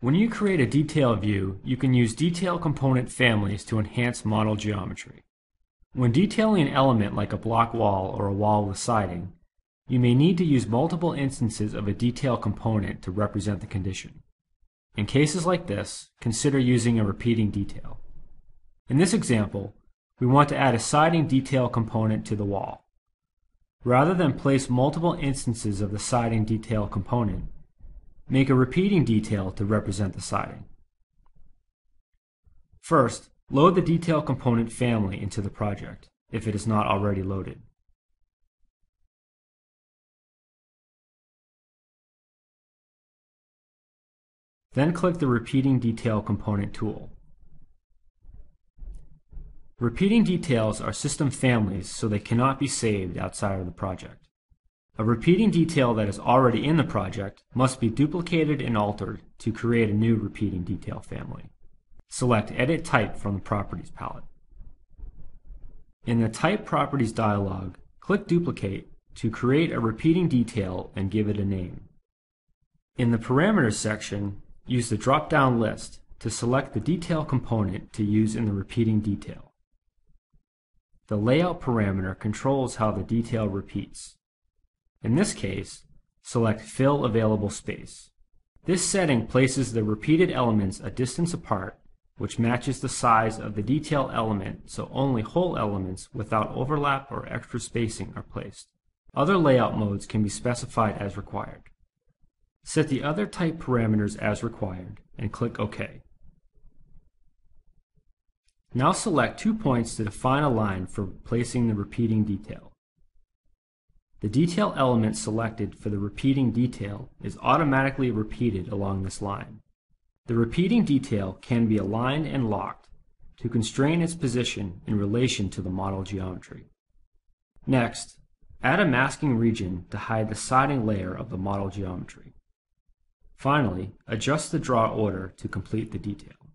When you create a detail view, you can use detail component families to enhance model geometry. When detailing an element like a block wall or a wall with siding, you may need to use multiple instances of a detail component to represent the condition. In cases like this, consider using a repeating detail. In this example, we want to add a siding detail component to the wall. Rather than place multiple instances of the siding detail component, Make a repeating detail to represent the siding. First, load the detail component family into the project, if it is not already loaded. Then click the Repeating Detail Component tool. Repeating details are system families, so they cannot be saved outside of the project. A repeating detail that is already in the project must be duplicated and altered to create a new repeating detail family. Select Edit Type from the Properties palette. In the Type Properties dialog, click Duplicate to create a repeating detail and give it a name. In the Parameters section, use the drop-down list to select the detail component to use in the repeating detail. The Layout parameter controls how the detail repeats. In this case, select Fill Available Space. This setting places the repeated elements a distance apart, which matches the size of the detail element so only whole elements without overlap or extra spacing are placed. Other layout modes can be specified as required. Set the other type parameters as required and click OK. Now select two points to define a line for placing the repeating detail. The detail element selected for the repeating detail is automatically repeated along this line. The repeating detail can be aligned and locked to constrain its position in relation to the model geometry. Next, add a masking region to hide the siding layer of the model geometry. Finally, adjust the draw order to complete the detail.